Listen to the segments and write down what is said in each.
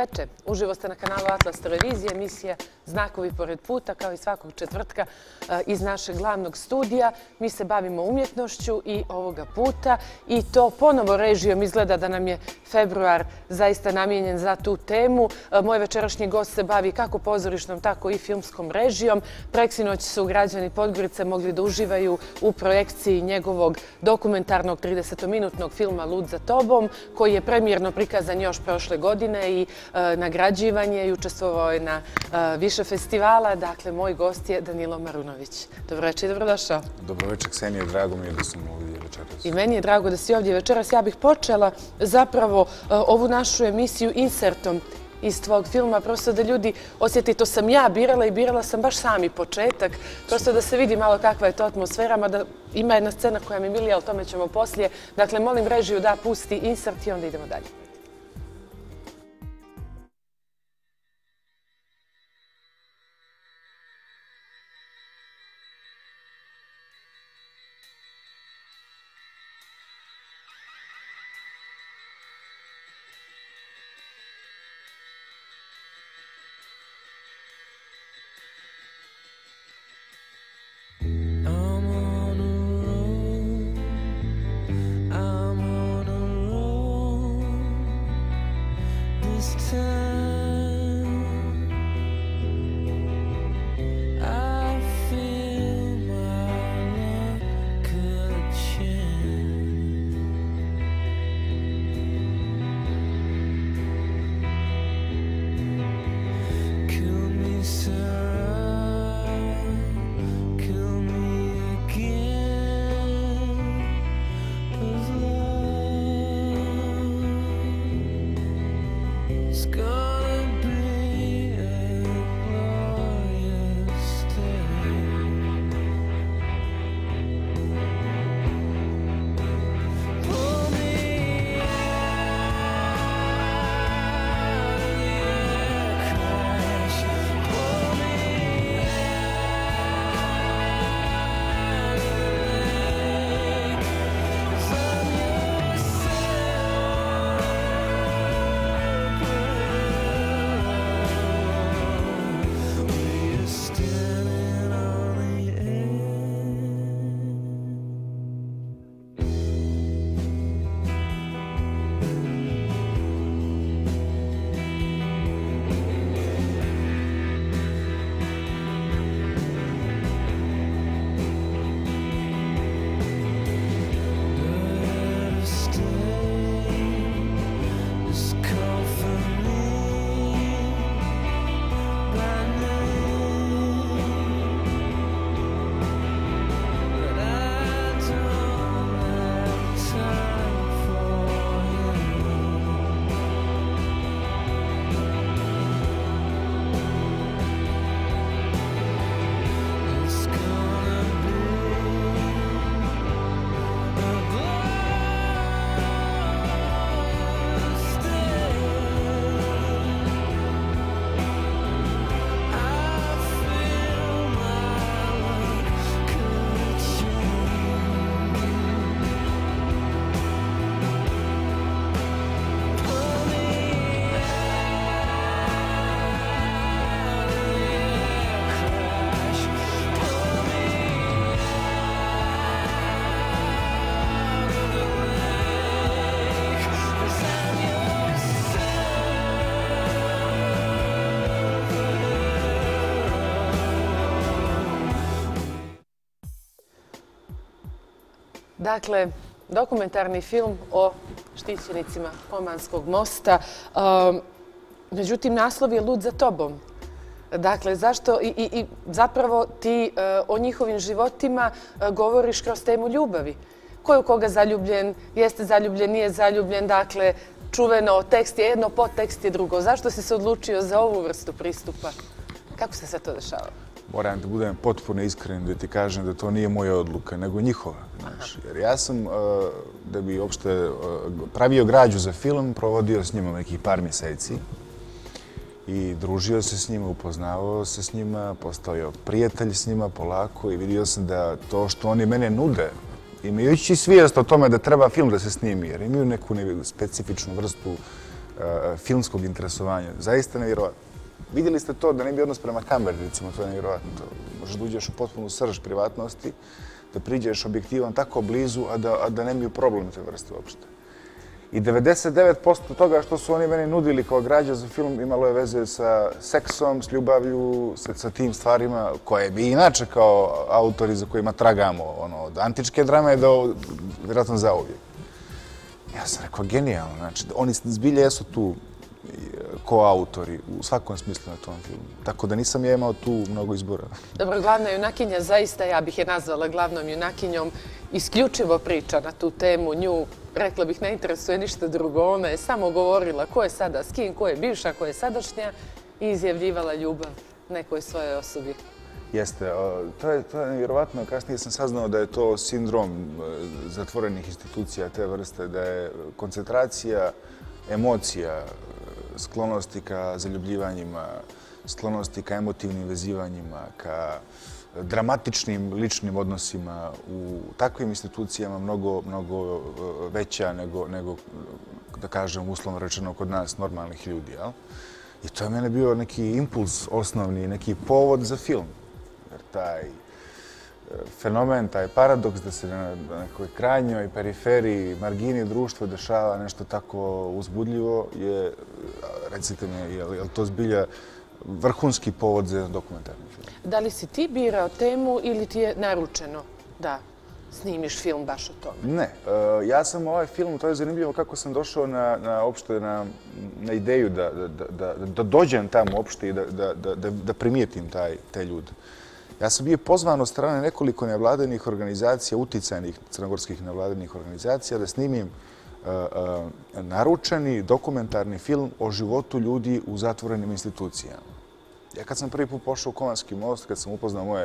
veče. Uživo ste na kanalu Atlas Televizije, emisija Znakovi pored puta, kao i svakog četvrtka eh, iz našeg glavnog studija. Mi se bavimo umjetnošću i ovoga puta i to ponovo režijom izgleda da nam je februar zaista namijenjen za tu temu. Eh, moj večerašnji gost se bavi kako pozorišnom, tako i filmskom režijom. Preksinoć su građani Podgorice mogli da uživaju u projekciji njegovog dokumentarnog 30-minutnog filma Lud za tobom, koji je premijerno prikazan još prošle godine i e, nagrađivan je i učestvovao je na više više festivala. Dakle, moj gost je Danilo Marunović. Dobro večer i dobrodošao. Dobro večer, Ksenija. Drago mi je da sam ovdje večeras. I meni je drago da si ovdje večeras. Ja bih počela zapravo e, ovu našu emisiju insertom iz tvojeg filma, prosto da ljudi osjeti, to sam ja birala i birala sam baš sami početak, prosto da se vidi malo kakva je to atmosfera, mada ima jedna scena koja mi milija, o tome ćemo poslije. Dakle, molim režiju da pusti insert i onda idemo dalje. this time. Dakle, dokumentarni film o štićenicima Komanskog mosta. Um, međutim, naslov je Lud za tobom. Dakle, zašto i zapravo ti uh, o njihovim životima uh, govoriš kroz temu ljubavi? Ko je u koga zaljubljen, jeste zaljubljen, nije zaljubljen, dakle, čuveno, tekst je jedno, podtekst je drugo. Zašto si se odlučio za ovu vrstu pristupa? Kako se sve to dešavalo? Moram da budem potpuno iskren da ti kažem da to nije moja odluka, nego njihova. Jer ja sam, uh, da bi uopšte uh, pravio građu za film, provodio s njima nekih par mjeseci i družio se s njima, upoznavao se s njima, postao prijatelj s njima polako i vidio sam da to što oni mene nude, imajući svijest o tome da treba film da se snimi, jer imaju neku specifičnu vrstu filmskog interesovanja. Zaista nevjerovatno. Vidjeli ste to da ne bi odnos prema kameri, recimo, to je nevjerojatno. Možeš da uđeš u potpunu srž privatnosti, da priđeš objektivom tako blizu, a da, a da ne bi problem te vrste uopšte. I 99% toga što su oni meni nudili kao građa za film imalo je veze sa seksom, s ljubavlju, sa, sa tim stvarima koje bi inače kao autori za kojima tragamo ono, od antičke drame do vjerojatno za uvijek. Ja sam rekao, genijalno. Znači, oni zbilje jesu tu koautori u svakom smislu na tom filmu. Tako da nisam ja imao tu mnogo izbora. Dobro, glavna junakinja, zaista ja bih je nazvala glavnom junakinjom, isključivo priča na tu temu. Nju, rekla bih, ne interesuje ništa drugo. Ona je samo govorila ko je sada s kim, ko je bivša, ko je sadašnja i izjavljivala ljubav nekoj svojoj osobi. Jeste, to je, to je nevjerovatno. Kasnije sam saznao da je to sindrom e, zatvorenih institucija te vrste, da je koncentracija emocija, sklonosti ka zaljubljivanjima, sklonosti ka emotivnim vezivanjima, ka eh, dramatičnim ličnim odnosima u takvim institucijama mnogo, mnogo eh, veća nego, nego, da kažem, uslovno rečeno kod nas normalnih ljudi. Jel? I to je mene bio neki impuls osnovni, neki povod za film. Jer taj fenomen, taj paradoks da se na nekoj krajnjoj periferiji, margini društva dešava nešto tako uzbudljivo, je, recite mi, je li to zbilja vrhunski povod za dokumentarni film? Da li si ti birao temu ili ti je naručeno da snimiš film baš o tome? Ne. E, ja sam ovaj film, to je zanimljivo kako sam došao na, na, opšte, na, na ideju da, da, da, da dođem tamo uopšte i da, da, da, da primijetim taj, te ljude. Ja sam bio pozvan od strane nekoliko nevladenih organizacija, uticajnih crnogorskih nevladenih organizacija, da snimim e, e, naručeni dokumentarni film o životu ljudi u zatvorenim institucijama. Ja kad sam prvi put pošao u Komanski most, kad sam upoznao moje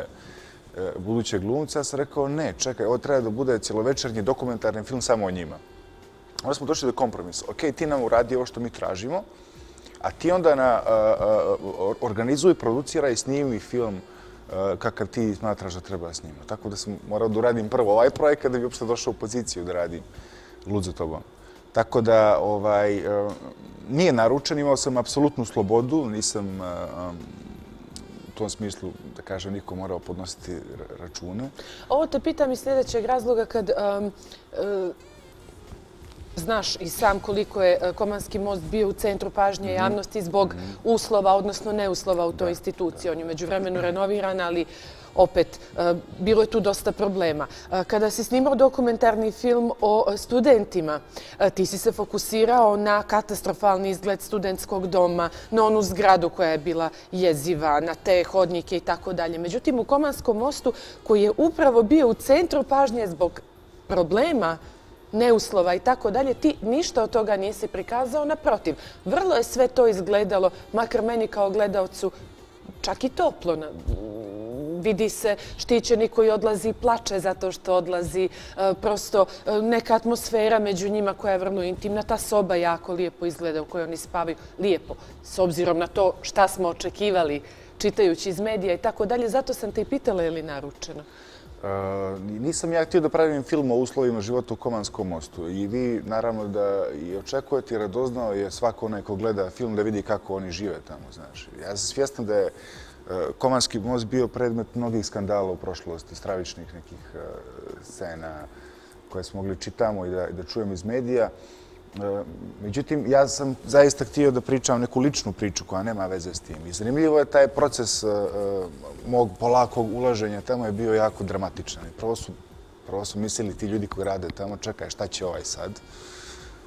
e, buduće glumce, ja sam rekao ne, čekaj, ovo treba da bude cjelovečernji dokumentarni film samo o njima. Onda smo došli do kompromisa. Ok, ti nam uradi ovo što mi tražimo, a ti onda na, organizuj, producira i snimi film Eh, kakav ti smatraš da treba s njima. Tako da sam morao da uradim prvo ovaj projekat da bi uopšte došao u poziciju da radim lud za tobom. Tako da ovaj, eh, nije naručen, imao sam apsolutnu slobodu, nisam eh, u tom smislu, da kažem, niko morao podnositi račune. Ovo te pitam iz sljedećeg razloga kad Znaš i sam koliko je e, Komanski most bio u centru pažnje mhm. javnosti zbog mhm. uslova, odnosno neuslova u toj instituciji. On je među vremenu renoviran, ali opet e, bilo je tu dosta problema. E, kada si snimao dokumentarni film o studentima, ti si se fokusirao na katastrofalni izgled studentskog doma, na onu zgradu koja je bila jeziva, na te hodnike i tako dalje. Međutim, u Komanskom mostu, koji je upravo bio u centru pažnje zbog problema neuslova i tako dalje, ti ništa od toga nisi prikazao. Naprotiv, vrlo je sve to izgledalo, makar meni kao gledalcu, čak i toplo. Vidi se štićeni koji odlazi i plače zato što odlazi. E, prosto e, neka atmosfera među njima koja je vrlo intimna. Ta soba jako lijepo izgleda u kojoj oni spavaju. Lijepo, s obzirom na to šta smo očekivali čitajući iz medija i tako dalje. Zato sam te i pitala je li naručeno. Uh, nisam ja htio da pravim film o uslovima života u Komanskom mostu. I vi, naravno, da i očekujete i radoznao je svako onaj ko gleda film da vidi kako oni žive tamo. Znači. Ja sam svjestan da je uh, Komanski most bio predmet mnogih skandala u prošlosti, stravičnih nekih uh, scena koje smo mogli čitamo i da, da čujemo iz medija. E, međutim, ja sam zaista htio da pričam neku ličnu priču koja nema veze s tim. I zanimljivo je taj proces e, e, mog polakog ulaženja tamo je bio jako dramatičan. Prvo su, prvo su mislili ti ljudi koji rade tamo, čekaj, šta će ovaj sad?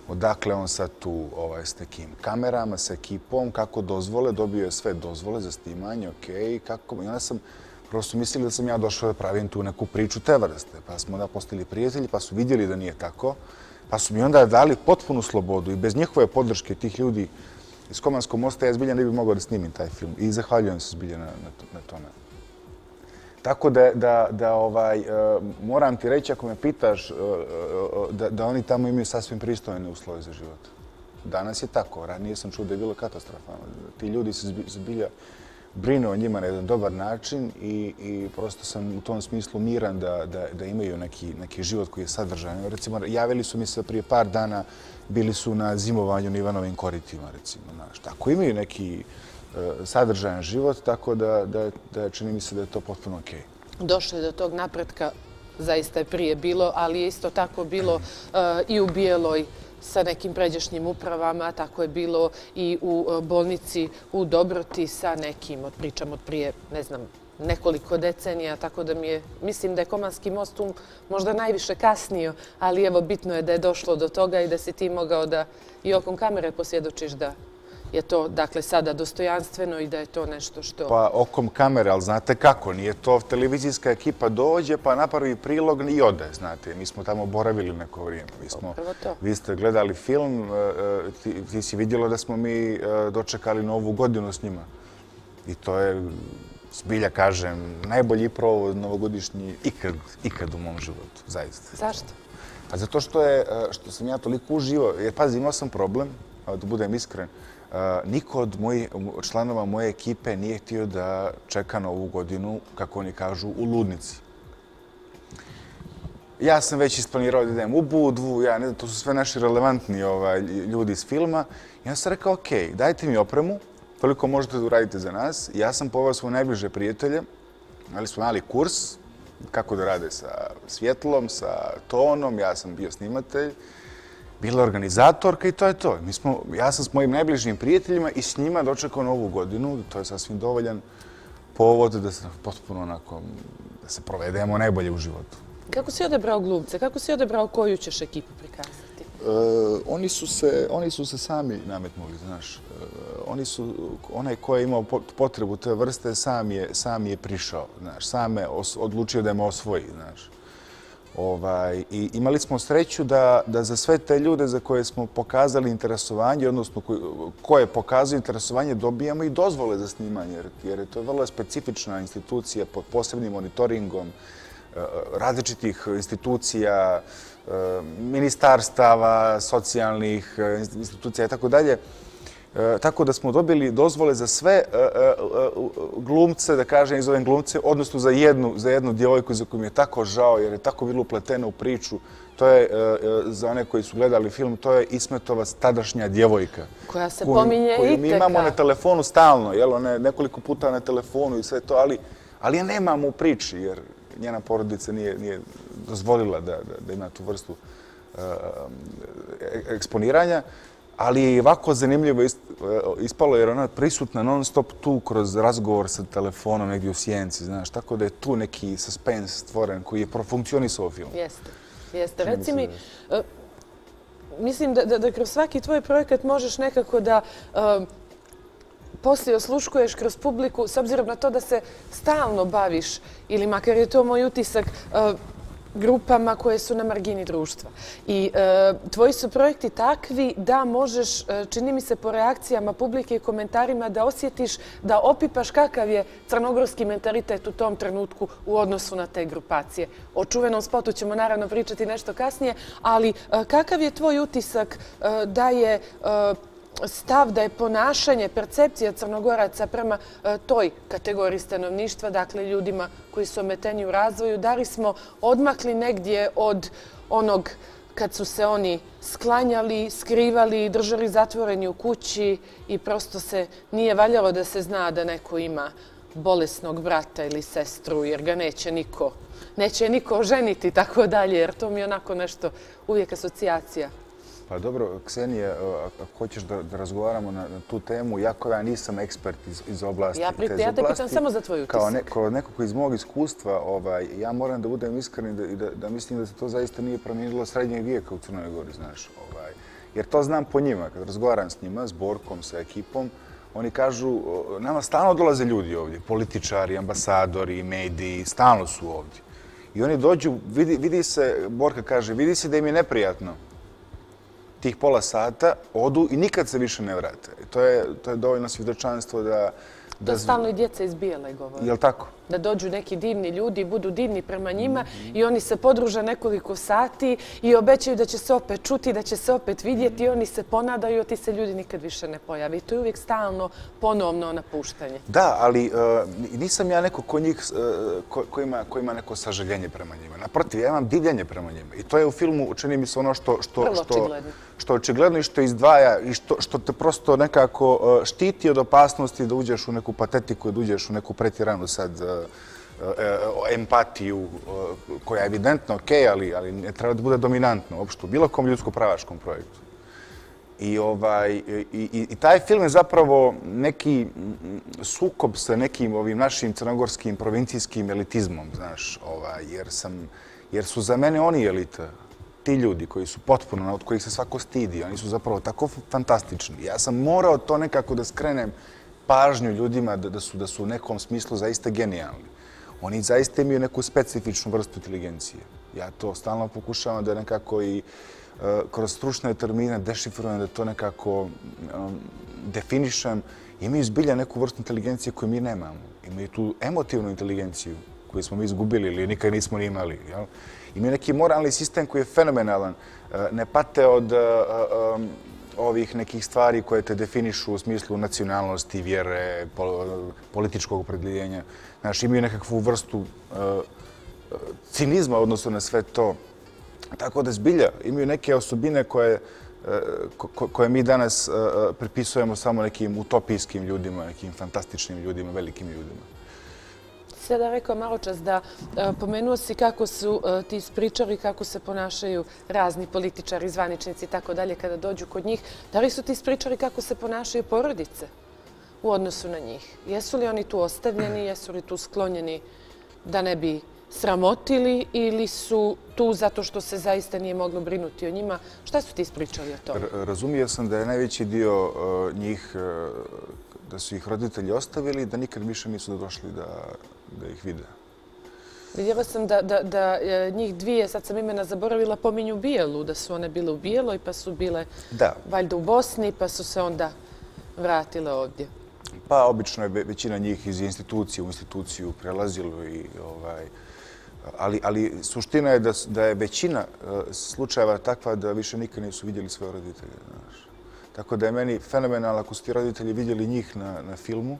Odakle on sad tu ovaj, s nekim kamerama, s ekipom, kako dozvole, dobio je sve dozvole za snimanje, okej, kako... I onda sam, prosto mislili da sam ja došao da pravim tu neku priču te vrste. Pa smo da postali prijatelji, pa su vidjeli da nije tako. Pa su mi onda dali potpunu slobodu i bez njihove podrške tih ljudi iz Komanskog mosta ja zbilja ne bih mogao da snimim taj film. I zahvaljujem se zbilja na, na, na tome. Tako da, da, da ovaj, uh, moram ti reći ako me pitaš uh, uh, da, da oni tamo imaju sasvim pristojne uslove za život. Danas je tako. Ranije sam čuo da je bilo katastrofalno. Ti ljudi se zbilja brine o njima na jedan dobar način i, i prosto sam u tom smislu miran da, da, da imaju neki, neki život koji je sadržajan. Recimo, javili su mi se prije par dana, bili su na zimovanju na Ivanovim koritima, recimo. Znaš, tako imaju neki e, sadržajan život, tako da, da, da čini mi se da je to potpuno okej. Okay. Došlo je do tog napretka, zaista je prije bilo, ali je isto tako bilo e, i u Bijeloj sa nekim pređašnjim upravama, tako je bilo i u e, bolnici u Dobroti sa nekim, pričam od prije, ne znam, nekoliko decenija, tako da mi je, mislim da je Komanski most um možda najviše kasnio, ali evo, bitno je da je došlo do toga i da si ti mogao da i okom kamere posvjedočiš da je to dakle sada dostojanstveno i da je to nešto što... Pa okom kamere, ali znate kako, nije to televizijska ekipa dođe pa napravi prilog i ode, znate. Mi smo tamo boravili neko vrijeme. Vi, smo, vi ste gledali film, e, e, ti, ti si vidjela da smo mi e, dočekali novu godinu s njima. I to je, zbilja kažem, najbolji provod novogodišnji ikad, ikad u mom životu, zaista. Zašto? A zato što, je, što sam ja toliko uživao, jer pazi, imao sam problem, da budem iskren, niko od mojih članova moje ekipe nije htio da čeka na ovu godinu, kako oni kažu, u ludnici. Ja sam već isplanirao da idem u Budvu, ja ne znam, to su sve naši relevantni ovaj, ljudi iz filma. Ja sam rekao, ok, dajte mi opremu, toliko možete da uradite za nas. Ja sam povao svoje najbliže prijatelje, ali smo imali kurs kako da rade sa svjetlom, sa tonom, ja sam bio snimatelj bila organizatorka i to je to. Mi smo, ja sam s mojim najbližnjim prijateljima i s njima dočekao novu godinu. To je sasvim dovoljan povod da se potpuno onako, da se provedemo najbolje u životu. Kako si odebrao glumce? Kako si odebrao koju ćeš ekipu prikazati? Uh, oni, su se, oni su se sami nametnuli, znaš. Oni su, onaj ko je imao potrebu te vrste, sam je, sam je prišao, znaš. Sam je odlučio da me osvoji, znaš. Ovaj, I imali smo sreću da, da za sve te ljude za koje smo pokazali interesovanje, odnosno koje pokazuju interesovanje, dobijamo i dozvole za snimanje, jer, jer je to vrlo specifična institucija pod posebnim monitoringom eh, različitih institucija, eh, ministarstava, socijalnih eh, institucija i tako dalje. E, tako da smo dobili dozvole za sve e, e, glumce, da kažem, iz ove glumce, odnosno za jednu, za jednu djevojku za koju mi je tako žao jer je tako bilo upletena u priču. To je, za one koji su gledali film, to je Ismetovac tadašnja djevojka. Koja se pominje i teka. Koju mi imamo na telefonu stalno, jel, one nekoliko puta na telefonu i sve to, ali, ali je nemamo u priči jer njena porodica nije, nije dozvolila da, da, da ima tu vrstu eksponiranja ali je ovako zanimljivo ispalo jer ona je prisutna non stop tu kroz razgovor sa telefonom negdje u sjenci, znaš, tako da je tu neki suspens stvoren koji je profunkcionisao u filmu. Jeste, jeste. Reci mi, e, mislim da, da, da kroz svaki tvoj projekat možeš nekako da uh, poslije osluškuješ kroz publiku, s obzirom na to da se stalno baviš, ili makar je to moj utisak, uh, grupama koje su na margini društva. I e, tvoji su projekti takvi da možeš, e, čini mi se po reakcijama publike i komentarima, da osjetiš, da opipaš kakav je crnogorski mentalitet u tom trenutku u odnosu na te grupacije. O čuvenom spotu ćemo naravno pričati nešto kasnije, ali e, kakav je tvoj utisak e, da je e, stav da je ponašanje, percepcija crnogoraca prema e, toj kategoriji stanovništva, dakle ljudima koji su ometeni u razvoju, da li smo odmakli negdje od onog kad su se oni sklanjali, skrivali, držali zatvoreni u kući i prosto se nije valjalo da se zna da neko ima bolesnog brata ili sestru jer ga neće niko, neće niko oženiti tako dalje jer to mi je onako nešto uvijek asocijacija. Pa dobro, Ksenije, ako hoćeš da, da razgovaramo na, na tu temu, jako ja nisam ekspert iz, iz oblasti. Ja, pri, ja te pitam samo za tvoj utisak. Kao, ne, kao neko koji iz mog iskustva, ovaj, ja moram da budem iskren i da, da, da mislim da se to zaista nije promijenilo srednjeg vijeka u Crnoj Gori, znaš. Ovaj. Jer to znam po njima, kad razgovaram s njima, s Borkom, sa ekipom, oni kažu, nama stalno dolaze ljudi ovdje, političari, ambasadori, mediji, stalno su ovdje. I oni dođu, vidi, vidi se, Borka kaže, vidi se da im je neprijatno tih pola sata odu i nikad se više ne vrate. To je, to je dovoljno svjedočanstvo da... Da, stalno i djeca izbijele, govori. Je li tako? Da dođu neki divni ljudi i budu divni prema njima i oni se podruže nekoliko sati i obećaju da će se opet čuti, da će se opet vidjeti i oni se ponadaju, a ti se ljudi nikad više ne pojavi. To je uvijek stalno ponovno napuštanje. Da, ali e, nisam ja neko ko njih, e, ko ima neko saželjenje prema njima. Naprotiv, ja imam divljenje prema njima. I to je u filmu, čini mi se ono što... Vrlo očigledno. Što očigledno i što izdvaja i što te prosto nekako e, štiti od opasnosti da uđeš u neku patetiku, da uđeš u neku pretiranu sad E, e, empatiju e, koja je evidentno okej, ali ne treba da bude dominantno uopšte u bilo kom ljudsko-pravačkom projektu. I, ovaj, i, i, taj film je zapravo neki sukob sa nekim ovim našim crnogorskim provincijskim elitizmom, znaš, ovaj, jer, sam, jer su za mene oni elita, ti ljudi koji su potpuno, od kojih se svako stidi, oni su zapravo tako fantastični. Ja sam morao to nekako da skrenem pažnju ljudima da, da, su, da su u nekom smislu zaista genijalni. Oni zaista imaju neku specifičnu vrstu inteligencije. Ja to stalno pokušavam da nekako i e, kroz stručne termine dešifrujem da to nekako um, definišem. Imaju zbilja neku vrstu inteligencije koju mi nemamo. Imaju tu emotivnu inteligenciju koju smo mi izgubili ili nikad nismo ni imali. Imaju neki moralni sistem koji je fenomenalan. E, ne pate od um, ovih nekih stvari koje te definišu u smislu nacionalnosti, vjere, političkog opredeljenja. Znaš, imaju nekakvu vrstu e, e, cinizma odnosno na sve to. Tako da zbilja imaju neke osobine koje, e, Ko, koje mi danas e, pripisujemo samo nekim utopijskim ljudima, nekim fantastičnim ljudima, velikim ljudima. Sada rekao malo čas da e, pomenuo si kako su e, ti spričari, kako se ponašaju razni političari, zvaničnici i tako dalje kada dođu kod njih. Da li su ti spričari kako se ponašaju porodice u odnosu na njih? Jesu li oni tu ostavljeni, jesu li tu sklonjeni da ne bi sramotili ili su tu zato što se zaista nije moglo brinuti o njima? Šta su ti ispričali o tome? Razumio sam da je najveći dio uh, njih, uh, da su ih roditelji ostavili da nikad više nisu došli da ih vide. Vidjela sam da e, njih dvije, sad sam imena zaboravila, pominju Bijelu, da su one bile u Bijeloj pa su bile valjda u Bosni pa su se onda vratile ovdje. Pa, obično je većina njih iz institucije u instituciju prelazilo i ovaj, ali, ali suština je da, da je većina uh, slučajeva takva da više nikad nisu vidjeli svoje roditelje. Znaš. Tako da je meni fenomenalno ako su ti roditelji vidjeli njih na, na filmu,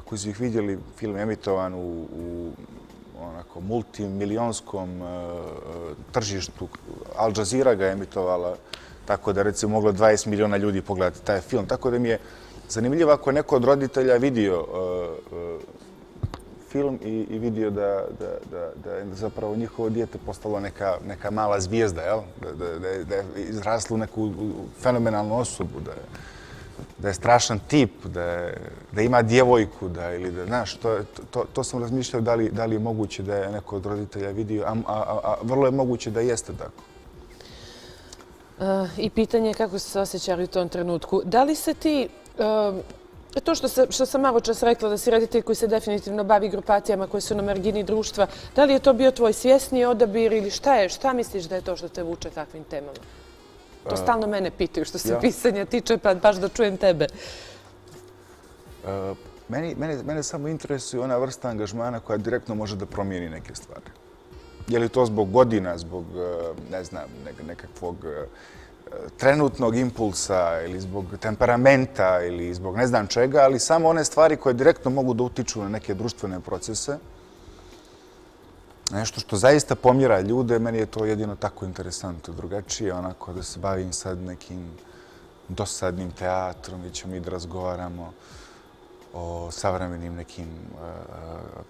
ako su ih vidjeli film emitovan u, u onako multimilijonskom uh, e, e, tržištu, Al Jazeera ga emitovala, tako da recimo moglo 20 miliona ljudi pogledati taj film. Tako da mi je zanimljivo ako neko od roditelja vidio uh, uh, film i, i vidio da, da, da, da je zapravo njihovo dijete postalo neka, neka mala zvijezda, jel? Da, da, da, je, da je izraslo u neku fenomenalnu osobu, da je, da je strašan tip, da, je, da ima djevojku, da, ili da, znaš, to, to, to sam razmišljao da li, da li je moguće da je neko od roditelja vidio, a, a, a, a vrlo je moguće da jeste tako. Uh, I pitanje je kako se osjećali u tom trenutku. Da li se ti uh, E to što, se, što sam malo čas rekla da si reditelj koji se definitivno bavi grupacijama koje su na margini društva, da li je to bio tvoj svjesni odabir ili šta je, šta misliš da je to što te vuče takvim temama? To stalno mene pitaju što se pisanja tiče, pa baš da čujem tebe. Meni, mene, mene samo interesuje ona vrsta angažmana koja direktno može da promijeni neke stvari. Je li to zbog godina, zbog, ne znam, nekakvog trenutnog impulsa ili zbog temperamenta ili zbog ne znam čega, ali samo one stvari koje direktno mogu da utiču na neke društvene procese. Nešto što zaista pomjera ljude, meni je to jedino tako interesantno. Drugačije onako da se bavim sad nekim dosadnim teatrom gdje ćemo mi da razgovaramo o savremenim nekim uh,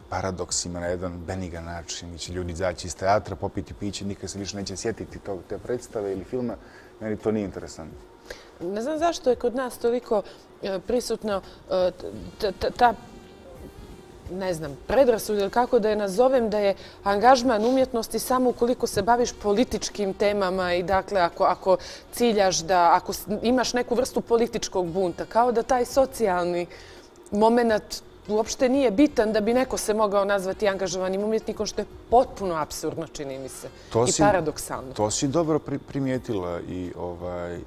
paradoksima na jedan benigan način. gdje će ljudi izaći iz teatra, popiti piće, nikad se više neće sjetiti tog, te predstave ili filma. Meni to nije interesantno. Ne znam zašto je kod nas toliko e, prisutno e, ta ne znam, predrasud ili kako da je nazovem, da je angažman umjetnosti samo ukoliko se baviš političkim temama i dakle ako, ako ciljaš da, ako imaš neku vrstu političkog bunta, kao da taj socijalni moment uopšte nije bitan da bi neko se mogao nazvati angažovanim umjetnikom, što je potpuno absurdno, čini mi se, to i si, paradoksalno. To si dobro primijetila i ovaj,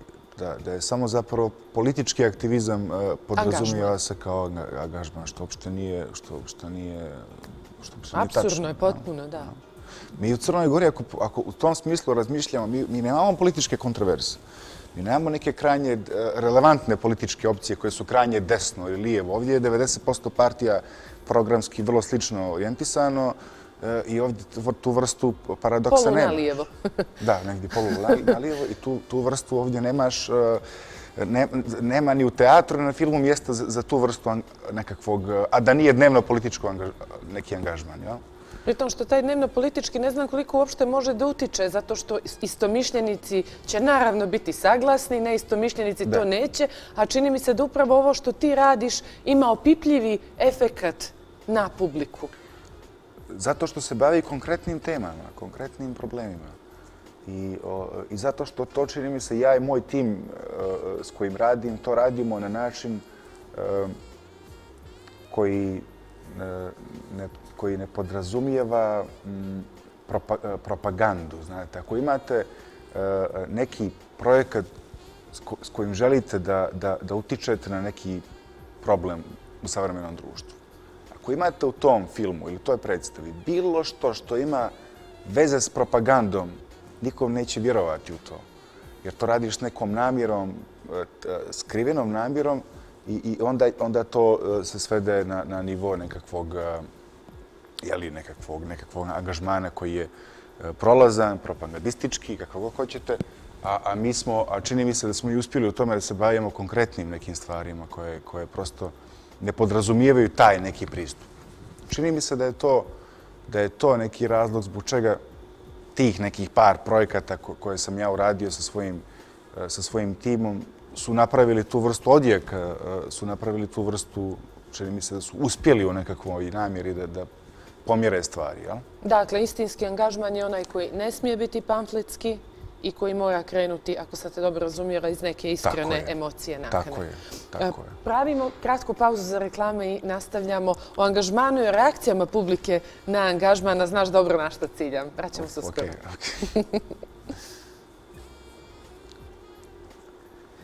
da, da je samo zapravo politički aktivizam uh, podrazumijeva se kao angažman, što uopšte nije, što uopšte što. Absurdno je potpuno, da. Mi u Crnoj Gori, ako, ako u tom smislu razmišljamo, mi, mi nemamo političke kontroverze. Mi nemamo neke krajnje eh, relevantne političke opcije koje su krajnje desno ili lijevo. Ovdje je 90% partija programski vrlo slično orijentisano i ovdje tu vrstu paradoksa nema. Polu na lijevo. da, negdje polu na lijevo i tu, tu vrstu ovdje nemaš ne, nema ni u teatru, ni na filmu mjesta za, za tu vrstu nekakvog, a da nije dnevno političko angaž, neki angažman. Ja? Pritom što taj dnevno politički ne znam koliko uopšte može da utiče, zato što istomišljenici će naravno biti saglasni, ne istomišljenici to neće, a čini mi se da upravo ovo što ti radiš ima opipljivi efekat na publiku. Zato što se bavi konkretnim temama, konkretnim problemima. I, o, I zato što to čini mi se ja i moj tim o, s kojim radim, to radimo na način o, koji, e, ne, koji ne podrazumijeva m, propa, propagandu. Znate, ako imate neki projekat s, ko, s kojim želite da, da, da utičete na neki problem u savremenom društvu, ako imate u tom filmu ili toj predstavi bilo što što ima veze s propagandom nikom neće vjerovati u to. Jer to radiš s nekom namjerom, e, e, skrivenom namjerom i, i onda, onda to e, se svede na, na nivo nekakvog, jeli, nekakvog, nekakvog angažmana koji je prolazan, propagandistički, kako god hoćete. A, a mi smo, a čini mi se da smo i uspjeli u tome da se bavimo konkretnim nekim stvarima koje, koje prosto ne podrazumijevaju taj neki pristup. Čini mi se da je to, da je to neki razlog zbog čega tih nekih par projekata koje sam ja uradio sa svojim, eh, sa svojim timom su napravili tu vrstu odjeka, eh, su napravili tu vrstu, čini mi se da su uspjeli u nekakvoj namjeri da, da pomjere stvari. Ja? Dakle, istinski angažman je onaj koji ne smije biti pamfletski, i koji mora krenuti, ako sam te dobro razumijela, iz neke iskrene emocije nakane. Tako je. Tako je. Pravimo kratku pauzu za reklame i nastavljamo o angažmanu i reakcijama publike na angažmana. Znaš dobro na što ciljam. Vraćamo se skoro. Okay,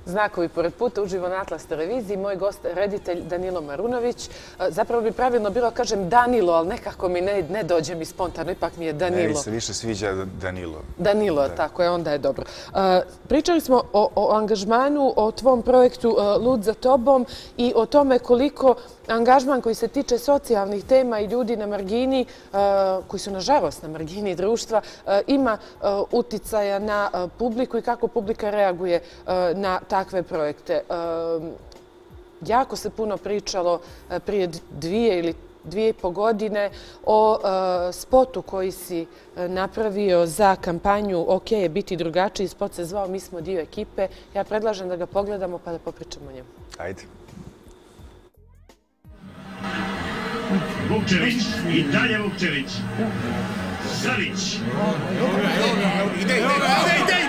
Znakovi pored puta uživo na Atlas televiziji. Moj gost, reditelj Danilo Marunović. Zapravo bi pravilno bilo, kažem Danilo, ali nekako mi ne, ne dođe mi spontano, ipak mi je Danilo. Meni se više sviđa Danilo. Danilo, tako je, onda je dobro. Pričali smo o, o angažmanu, o tvom projektu Lud za tobom i o tome koliko angažman koji se tiče socijalnih tema i ljudi na margini, koji su nažalost na margini društva, ima uticaja na publiku i kako publika reaguje na ta takve projekte. Jako se puno pričalo e, prije dvije ili dvije i po godine o e, spotu koji si e, napravio za kampanju OK je biti drugačiji. Spot se zvao Mi smo dio ekipe. Ja predlažem da ga pogledamo pa da popričamo o njemu. Ajde. Vukčević i dalje Vukčević. Savić. Ide, ide, ide, ide, ide.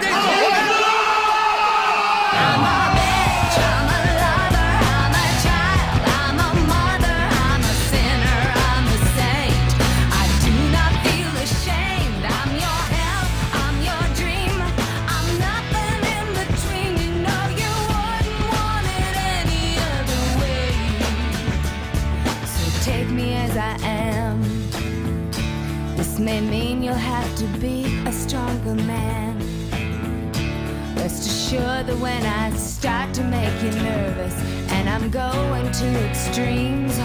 To be a stronger man. Rest assured that when I start to make you nervous and I'm going to extremes,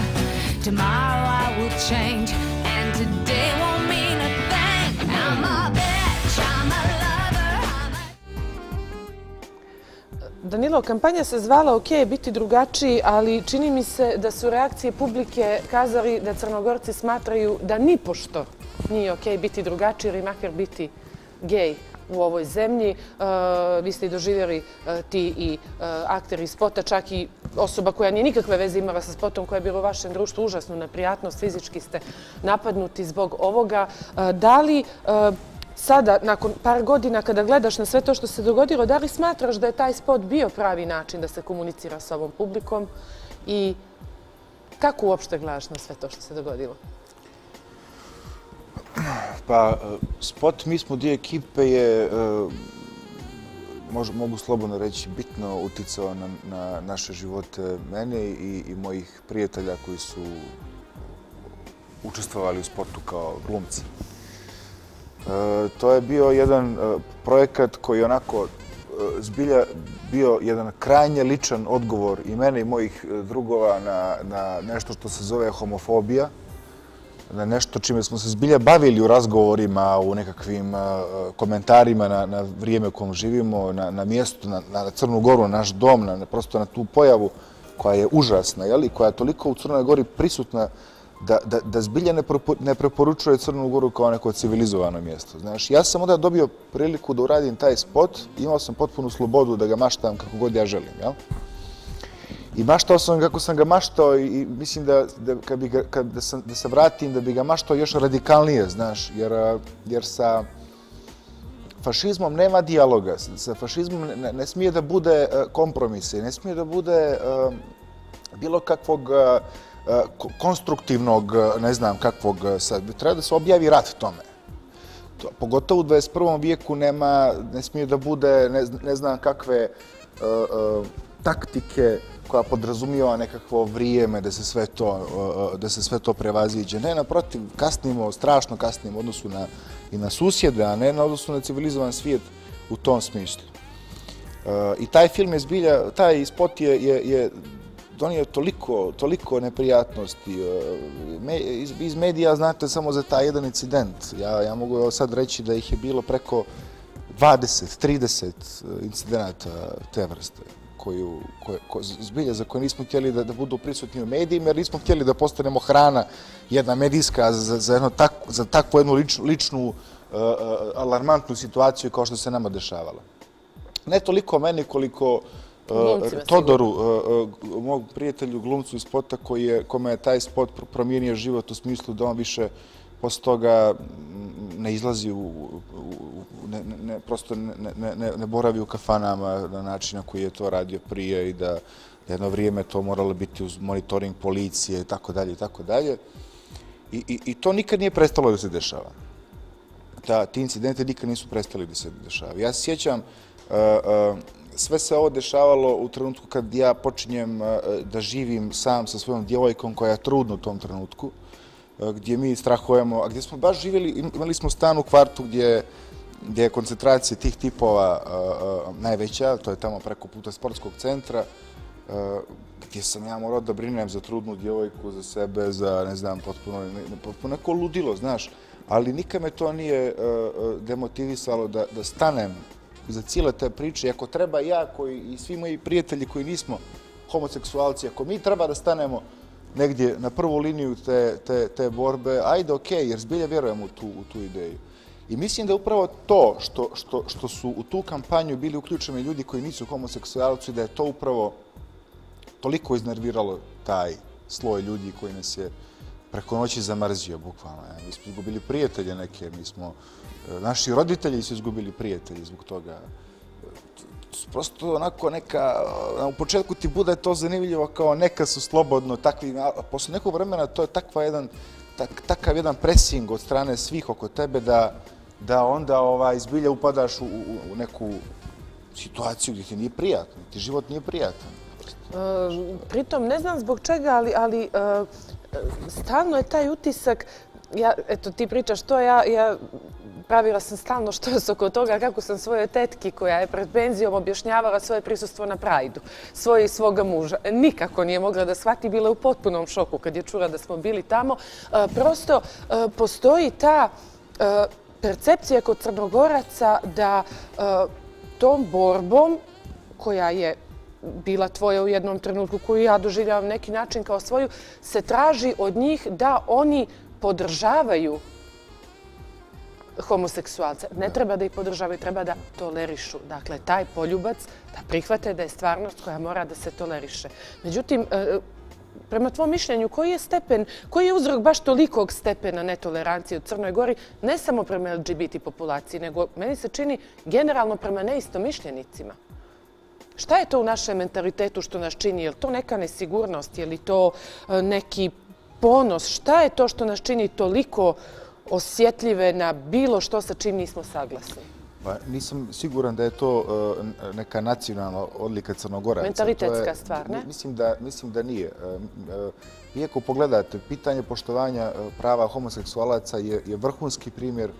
tomorrow I will change and today won't mean a thing. I'm a bitch, I'm a lover. I'm a... Danilo, kampanja se zvala OK, biti drugačiji, ali čini mi se da su reakcije publike kazali da crnogorci smatraju da ni pošto nije okej biti drugačiji ili makar biti gej u ovoj zemlji. E, vi ste i doživjeli e, ti i e, akteri spota, čak i osoba koja nije nikakve veze imala sa spotom, koja je bila u vašem društvu užasno neprijatnost, fizički ste napadnuti zbog ovoga. Da li sada, nakon par godina, kada gledaš na sve to što se dogodilo, da li smatraš da je taj spot bio pravi način da se komunicira sa ovom publikom i kako uopšte gledaš na sve to što se dogodilo? Pa, eh, spot Mi smo dio ekipe je, eh, mogu slobodno reći, bitno uticao na, na naše živote mene i, i mojih prijatelja koji su učestvovali u spotu kao glumci. Eh, to je bio jedan projekat koji onako zbilja bio jedan krajnje ličan odgovor i mene i mojih drugova na, na nešto što se zove homofobija na nešto čime smo se zbilja bavili u razgovorima, u nekakvim eh, komentarima na, na vrijeme u kojem živimo, na, na mjestu, na, na Crnu Goru, na naš dom, na, prosto na tu pojavu koja je užasna, jeli, koja je toliko u Crnoj Gori prisutna da, da, da zbilja ne, ne preporučuje Crnu Goru kao neko civilizovano mjesto. Znaš, ja sam onda dobio priliku da uradim taj spot, imao sam potpunu slobodu da ga maštam kako god ja želim, jel? I maštao sam kako sam ga maštao i mislim da, da, kad bi ga, kad, da, sam, da se vratim da bi ga maštao još radikalnije, znaš, jer, jer sa fašizmom nema dijaloga. Sa fašizmom ne, ne smije da bude kompromise, ne smije da bude bilo kakvog uh, konstruktivnog, ne znam kakvog, sad, treba da se objavi rat tome. To, pogotovo u 21. vijeku nema, ne smije da bude, ne, ne znam kakve uh, uh, taktike, koja podrazumijeva nekakvo vrijeme da se sve to, da se sve to prevaziđe. Ne, naprotiv, kasnimo, strašno kasnimo odnosu na, i na susjede, a ne na odnosu na civilizovan svijet u tom smislu. E, I taj film je zbilja, taj spot je, je, je donio toliko, toliko neprijatnosti. E, iz, iz medija znate samo za taj jedan incident. Ja, ja mogu sad reći da ih je bilo preko 20, 30 e, incidenata te vrste koju, koje, ko, zbilje za koje nismo htjeli da, da budu prisutni u medijima, jer nismo htjeli da postanemo hrana jedna medijska za, za, jedno tak, za takvu jednu ličnu, ličnu uh, alarmantnu situaciju kao što se nama dešavala. Ne toliko meni koliko uh, Todoru, uh, mog prijatelju glumcu iz spota koji je, kome je taj spot promijenio život u smislu da on više posle toga ne izlazi u, ne, ne, prosto ne, ne, ne, ne boravi u kafanama na način na koji je to radio prije i da jedno vrijeme to moralo biti uz monitoring policije i tako dalje i tako dalje. I, i, to nikad nije prestalo da se dešava. Da, ti incidente nikad nisu prestali da se dešavaju. Ja se sjećam, uh, uh, sve se ovo dešavalo u trenutku kad ja počinjem uh, da živim sam sa svojom djevojkom koja je trudna u tom trenutku. E, gdje mi strahujemo, a gdje smo baš živjeli, imali smo stan u kvartu gdje, gdje je koncentracija tih tipova uh, najveća, to je tamo preko puta sportskog centra, uh, gdje sam ja morao da brinem za trudnu djevojku, za sebe, za, ne znam, potpuno, ne, potpuno neko ludilo, znaš. Ali nikad me to nije uh, demotivisalo da, da stanem za cijele te priče. Ako treba ja koji, i svi moji prijatelji koji nismo homoseksualci, ako mi treba da stanemo negdje na prvu liniju te, te, te borbe, ajde, okej, okay, jer zbilje vjerujem u tu, u tu ideju. I mislim da upravo to što, što, što su u tu kampanju bili uključeni ljudi koji nisu homoseksualci, da je to upravo toliko iznerviralo taj sloj ljudi koji nas je preko noći zamrzio, bukvalno. Mi smo izgubili prijatelje neke, mi smo, e, naši roditelji su izgubili prijatelji zbog toga prosto onako neka, u početku ti bude to zanimljivo kao neka su slobodno takvi, a posle nekog vremena to je takva jedan, tak, takav jedan pressing od strane svih oko tebe da, da onda ovaj, zbilja upadaš u, u, neku situaciju gdje ti nije prijatno, ti život nije prijatan. E, pritom, ne znam zbog čega, ali, ali e, e stalno je taj utisak, ja, eto, ti pričaš to, ja, ja pravila sam stalno što se oko toga kako sam svoje tetki koja je pred penzijom objašnjavala svoje prisustvo na Prajdu, svoje i svoga muža. Nikako nije mogla da shvati, bila je u potpunom šoku kad je čula da smo bili tamo. E, prosto e, postoji ta e, percepcija kod crnogoraca da e, tom borbom koja je bila tvoja u jednom trenutku koju ja doživljavam neki način kao svoju, se traži od njih da oni podržavaju homoseksualce. Ne treba da ih podržavaju, treba da tolerišu. Dakle, taj poljubac da prihvate da je stvarnost koja mora da se toleriše. Međutim, e, prema tvom mišljenju, koji je stepen, koji je uzrok baš tolikog stepena netolerancije u Crnoj Gori, ne samo prema LGBT populaciji, nego meni se čini generalno prema neistomišljenicima? Šta je to u našem mentalitetu što nas čini? Je li to neka nesigurnost? Je li to e, neki ponos? Šta je to što nas čini toliko osjetljive na bilo što sa čim nismo saglasni? Pa nisam siguran da je to uh, neka nacionalna odlika Crnogoraca. Mentalitetska je, stvar, ne? Mislim da, mislim da nije. Uh, uh, iako pogledate, pitanje poštovanja prava homoseksualaca je, je vrhunski primjer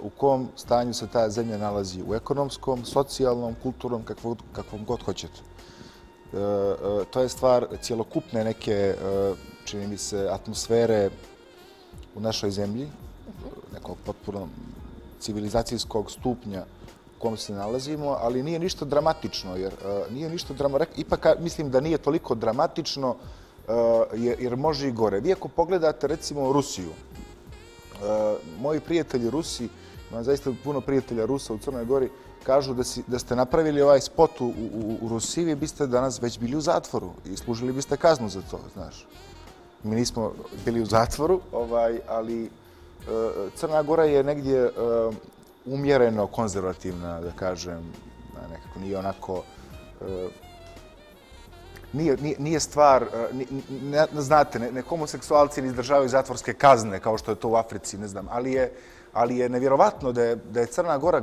u kom stanju se ta zemlja nalazi. U ekonomskom, socijalnom, kulturnom, kakvom, kakvom god hoćete. To je stvar cijelokupne neke, čini mi se, atmosfere u našoj zemlji, nekog potpuno civilizacijskog stupnja u kom se nalazimo, ali nije ništa dramatično, jer e, nije ništa dramatično, ipak mislim da nije toliko dramatično, e, jer, jer može i gore. Vi ako pogledate recimo Rusiju, e, moji prijatelji Rusi, imam zaista puno prijatelja Rusa u Crnoj Gori, kažu da, si, da ste napravili ovaj spot u, u, u Rusiji, vi biste danas već bili u zatvoru i služili biste kaznu za to, znaš. Mi nismo bili u zatvoru, ovaj, ali e, Crna Gora je negdje e, umjereno konzervativna, da kažem, nekako nije onako... E, nije, nije, nije stvar, e, ne, ne znate, ne, ne homoseksualci ne izdržavaju zatvorske kazne, kao što je to u Africi, ne znam, ali je, ali je nevjerovatno da je, da je Crna Gora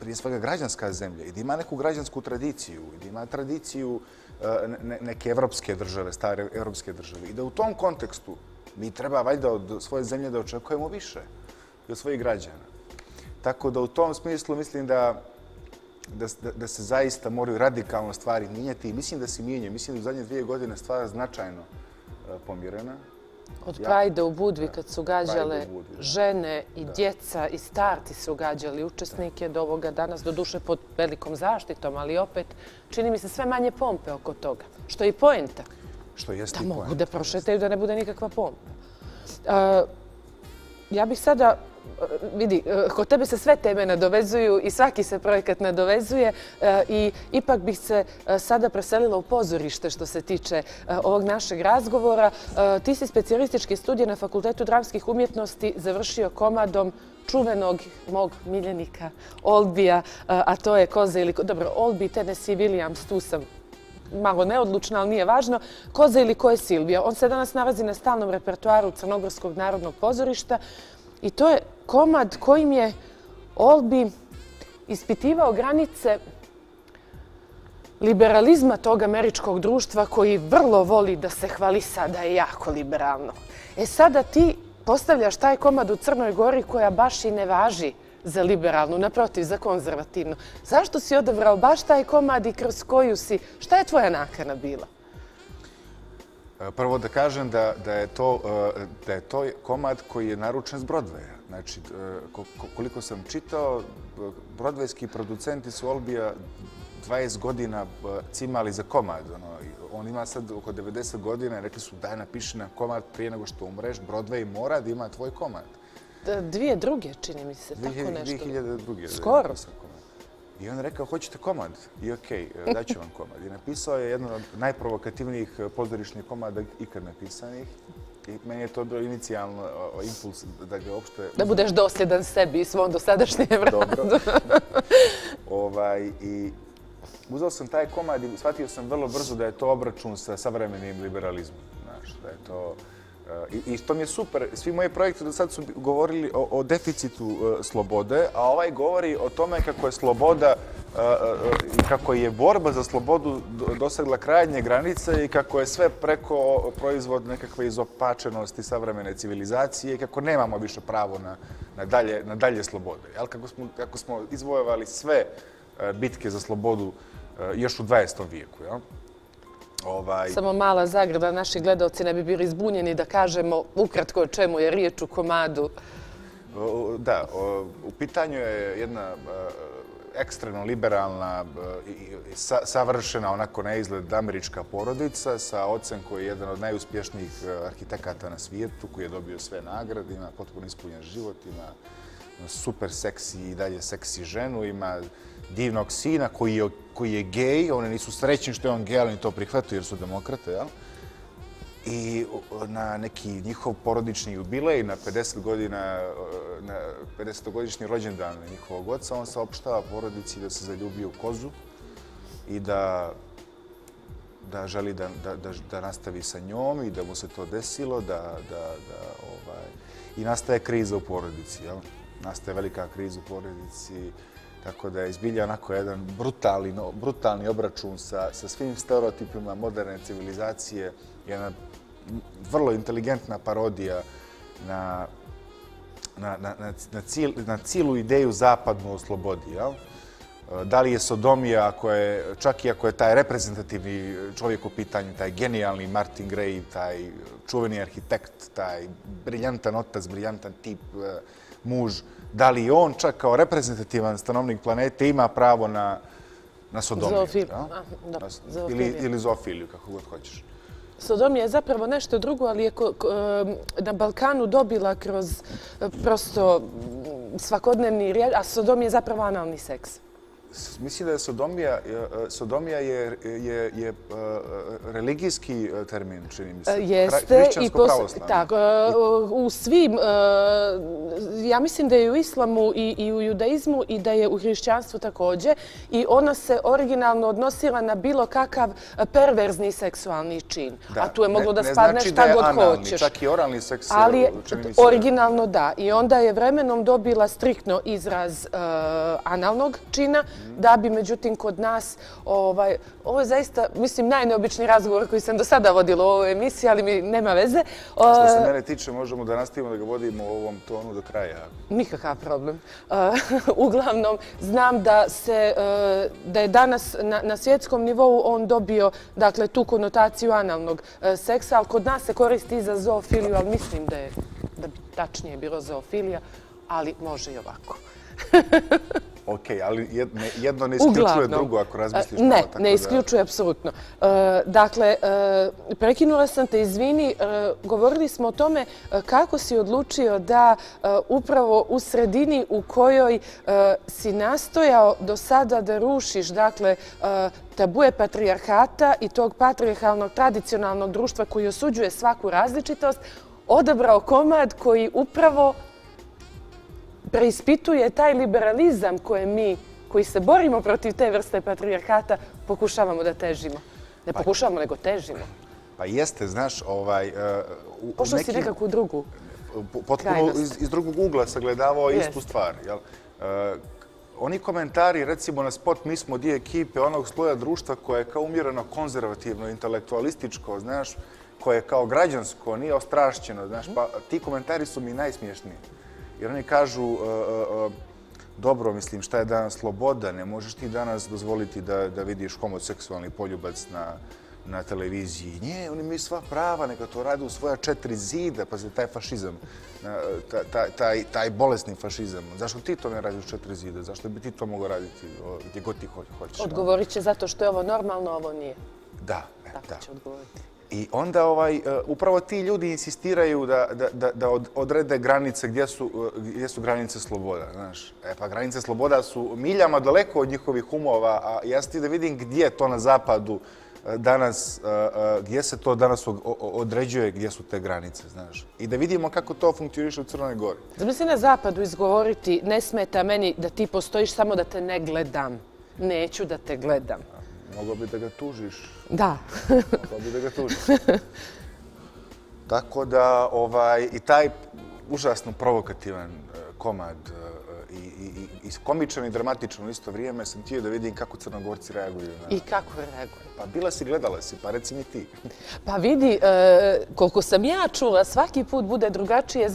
prije svega građanska zemlja i da ima neku građansku tradiciju, i da ima tradiciju e, neke evropske države, stare evropske države. I da u tom kontekstu Mi treba valjda od svoje zemlje da očekujemo više i od svojih građana. Tako da u tom smislu mislim da, da, da se zaista moraju radikalno stvari mijenjati i mislim da se mijenjaju. Mislim da u zadnje dvije godine stvar značajno pomirena. pomjerena. Od Prajda u Budvi kad su gađale žene i djeca i starti su gađali. Učesnike do ovoga danas, do duše pod velikom zaštitom, ali opet čini mi se sve manje pompe oko toga, što je i poenta. Što jeste da mogu da prošetaju, da ne bude nikakva pompa. Ja bih sada, Eh, vidi, eh, kod tebe se sve teme nadovezuju i svaki se projekat nadovezuje eh, i ipak bih se sada preselila u pozorište što se tiče ovog našeg razgovora. Ti si specijalistički studij na Fakultetu dramskih umjetnosti završio komadom čuvenog mog miljenika Olbija, a to je Koza ili... Dobro, Olbi, Tennessee Williams, tu sam malo neodlučna, ali nije važno, Koza ili ko je Silvija. On se danas nalazi na stalnom repertuaru Crnogorskog narodnog pozorišta i to je komad kojim je Olbi ispitivao granice liberalizma tog američkog društva koji vrlo voli da se hvali sada je jako liberalno. E sada ti postavljaš taj komad u Crnoj Gori koja baš i ne važi za liberalnu, naprotiv, za konzervativnu. Zašto si odabrao baš taj komad i kroz koju si? Šta je tvoja nakana bila? E, prvo da kažem da, da, je to, e, da je to komad koji je naručen s Broadwaya. Znači, e, koliko sam čitao, brodvejski producenti su Olbija 20 godina cimali za komad. Ono, on ima sad oko 90 godina i rekli su daj napiši na komad prije nego što umreš. Broadway mora da ima tvoj komad dvije druge, čini mi se, tako nešto. 2002. Skoro. I on rekao, hoćete komad? I okej, okay, daću vam komad. I napisao je jedno od najprovokativnijih pozorišnih komada ikad napisanih. I meni je to bio inicijalno impuls da ga uopšte... Da budeš dosljedan sebi i svom dosadašnjem radu. Dobro. ovaj, I uzao sam taj komad i shvatio sam vrlo brzo da je to obračun sa savremenim liberalizmom. Znaš, da je to... I, I to mi je super. Svi moji projekti do sad su govorili o, o deficitu uh, slobode, a ovaj govori o tome kako je sloboda uh, uh, kako je borba za slobodu dosegla krajnje granice i kako je sve preko proizvod nekakve izopačenosti savremene civilizacije i kako nemamo više pravo na, na, dalje, na dalje slobode. Jel? Kako, smo, kako smo izvojevali sve bitke za slobodu još u 20. vijeku. Jel? Ovaj... Samo mala zagrada, naši gledalci ne bi bili izbunjeni da kažemo ukratko o čemu je riječ u komadu. Da, u pitanju je jedna ekstremno liberalna i savršena, onako na izgled, američka porodica sa ocem koji je jedan od najuspješnijih arhitekata na svijetu, koji je dobio sve nagrade, ima potpuno ispunjen život, ima super seksi i dalje seksi ženu, ima divnog sina koji je, koji je gej, oni nisu srećni što je on gej, ali to prihvataju jer su demokrate, jel? I na neki njihov porodični jubilej, na 50 godina, na 50-godišnji rođendan njihovog oca, on saopštava porodici da se zaljubio u kozu i da da želi da, da, da, da nastavi sa njom i da mu se to desilo, da, da, da, ovaj, i nastaje kriza u porodici. Jel? Nastaje velika kriza u porodici, Tako da je izbilja onako jedan brutalni, no, brutalni obračun sa, sa svim stereotipima moderne civilizacije. Jedna vrlo inteligentna parodija na, na, na, na, na, cijel, na cijelu ideju zapadnu o slobodi. Jel? Da li je Sodomija, ako je, čak i ako je taj reprezentativni čovjek u pitanju, taj genijalni Martin Gray, taj čuveni arhitekt, taj briljantan otac, briljantan tip, e, muž, da li on čak kao reprezentativan stanovnik planete ima pravo na, na Sodomiju? Zoofiliju. Ja? Da, Na- zoofiliju. Ili, ili zoofiliju, kako god hoćeš. Sodomija je zapravo nešto drugo, ali je na Balkanu dobila kroz e, prosto svakodnevni rijed, a Sodom je zapravo analni seks. Mislim da je sodomija, e, e, sodomija je, je, je e, religijski termin, čini mi se. Jeste i pos, hrišćansko-pravoslavni. tako, u svim, ja mislim da je u islamu i, i u judaizmu i da je u hrišćanstvu također i ona se originalno odnosila na bilo kakav perverzni seksualni čin. A tu je moglo Ne- da ne spadne znači šta da god analni, hoćeš. Čak i oralni seks, Ali je, čini mi se. originalno da. I onda je vremenom dobila striktno izraz e, analnog čina, da bi međutim kod nas, ovaj, ovo je zaista, mislim, najneobičniji razgovor koji sam do sada vodila u ovoj emisiji, ali mi nema veze. Što se E, mene tiče, možemo da nastavimo da ga vodimo u ovom tonu do kraja. Nikakav problem. Uh, uglavnom, znam da se uh, da je danas na, na svjetskom nivou on dobio dakle, tu konotaciju analnog seksa, ali kod nas se koristi i za zoofiliju, ali mislim da, je, da bi tačnije bilo zoofilija, ali može i ovako. Ok, ali jed- ne- jedno ne isključuje Uglavnom. drugo ako razmisliš E, Ne, malo, tako ne da- isključuje apsolutno. E, Dakle, e, prekinula sam te, izvini, govorili smo o tome kako si odlučio da upravo u sredini u kojoj si nastojao do sada da rušiš, dakle, tabuje patrijarhata i tog patrijarhalnog tradicionalnog društva koji osuđuje svaku različitost, odabrao komad koji upravo preispituje taj liberalizam koje mi, koji se borimo protiv te vrste patrijarhata, pokušavamo da težimo. Ne pokušavamo, nego težimo. Pa jeste, znaš, ovaj... e, Pošto si nekakvu drugu. po- potpuno krajnost. iz, iz drugog ugla sagledavao Jest. istu stvar. Jel? E, oni komentari, recimo na spot, mi smo dio ekipe onog sloja društva koje je kao umjereno konzervativno, intelektualističko, znaš, koje je kao građansko, nije ostrašćeno, znaš, pa ti komentari su mi najsmiješniji. Jer oni kažu, e, e, e, dobro, mislim, šta je danas sloboda, ne možeš ti danas dozvoliti da, da vidiš homoseksualni poljubac na, na televiziji. Nije, oni imaju sva prava, neka to rade u svoja četiri zida, pa taj fašizam, taj, taj, taj bolesni fašizam. Zašto ti to ne radiš u četiri zida? Zašto bi ti to mogao raditi gdje god ti ho- hoćeš? Odgovorit će zato što je ovo normalno, ovo nije. Da, e, Tako da. će odgovoriti. I onda ovaj, e, upravo ti ljudi insistiraju da, da, da, da od- odrede granice gdje su, e, gdje su granice sloboda. Znaš. E pa granice sloboda su miljama daleko od njihovih umova, a ja ti da vidim gdje je to na zapadu e, danas, gdje se to danas određuje, gdje su te granice, znaš. I da vidimo kako to funkcioniše u Crnoj Gori. Zamisli na zapadu izgovoriti ne smeta meni da ti postojiš samo da te ne gledam. Neću da te gledam. Mogao bi da ga tužiš Da. Mogao bi da ga tužiš. Tako da, ovaj, i taj užasno provokativan e, komad e, i, i, i, komičan i dramatičan u isto vrijeme sam htio da vidim kako crnogorci reaguju. Na... I kako reaguje? Pa bila si, gledala si, pa reci mi ti. Pa vidi, e, koliko sam ja čula, svaki put bude drugačije